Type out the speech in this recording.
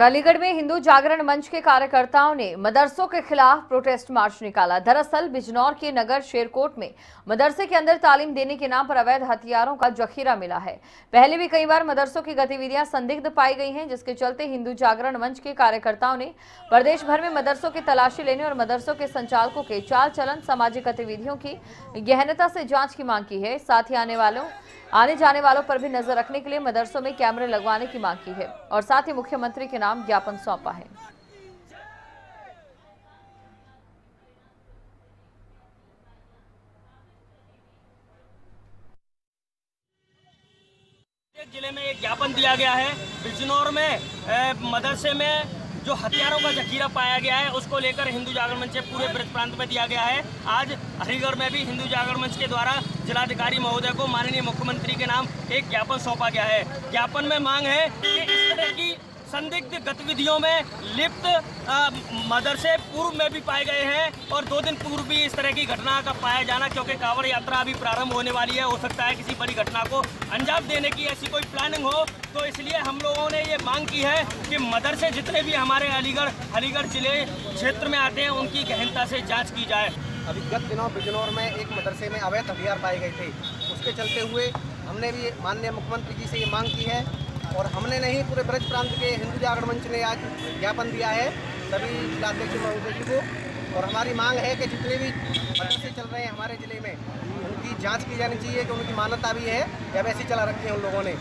अलीगढ़ में हिंदू जागरण मंच के कार्यकर्ताओं ने मदरसों के खिलाफ प्रोटेस्ट मार्च निकाला। दरअसल, बिजनौर के नगर शेरकोट में मदरसे के अंदर तालीम देने के नाम पर अवैध हथियारों का जखीरा मिला है। पहले भी कई बार मदरसों की गतिविधियाँ संदिग्ध पाई गई हैं, जिसके चलते हिंदू जागरण मंच के कार्यकर्ताओं ने प्रदेश भर में मदरसों की तलाशी लेने और मदरसों के संचालकों के चाल चलन, सामाजिक गतिविधियों की गहनता से जाँच की मांग की है। साथ ही आने वालों आने जाने वालों पर भी नज़र रखने के लिए मदरसों में कैमरे लगवाने की मांग की है और साथ ही मुख्यमंत्री के नाम ज्ञापन सौंपा है। ज़िले में एक ज्ञापन दिया गया है। बिजनौर में मदरसे में जो हथियारों का जखीरा पाया गया है, उसको लेकर हिंदू जागरण मंच पूरे ब्रज प्रांत में दिया गया है। आज हरिगढ़ में भी हिंदू जागरण मंच के द्वारा जिलाधिकारी महोदय को माननीय मुख्यमंत्री के नाम एक ज्ञापन सौंपा गया है। ज्ञापन में मांग है कि इस तरह की संदिग्ध गतिविधियों में लिप्त मदरसे पूर्व में भी पाए गए हैं और दो दिन पूर्व भी इस तरह की घटना का पाया जाना, क्योंकि कांवड़ यात्रा अभी प्रारंभ होने वाली है। हो सकता है किसी बड़ी घटना को अंजाम देने की ऐसी कोई प्लानिंग हो। तो इसलिए हम लोगों ने ये मांग की है कि मदरसे जितने भी हमारे अलीगढ़ अलीगढ़ ज़िले क्षेत्र में आते हैं, उनकी गहनता से जाँच की जाए। अभी गत दिनों बिजनौर में एक मदरसे में अवैध हथियार पाए गए थे। उसके चलते हुए हमने भी माननीय मुख्यमंत्री जी से ये मांग की है और हमने नहीं पूरे ब्रज प्रांत के हिंदू जागरण मंच ने आज ज्ञापन दिया है, सभी जिलाध्यक्ष महोदय को। और हमारी मांग है कि जितने भी मदरसे चल रहे हैं हमारे ज़िले में, उनकी जाँच की जानी चाहिए कि उनकी मान्यता भी है या वैसे चला रखी है उन लोगों ने।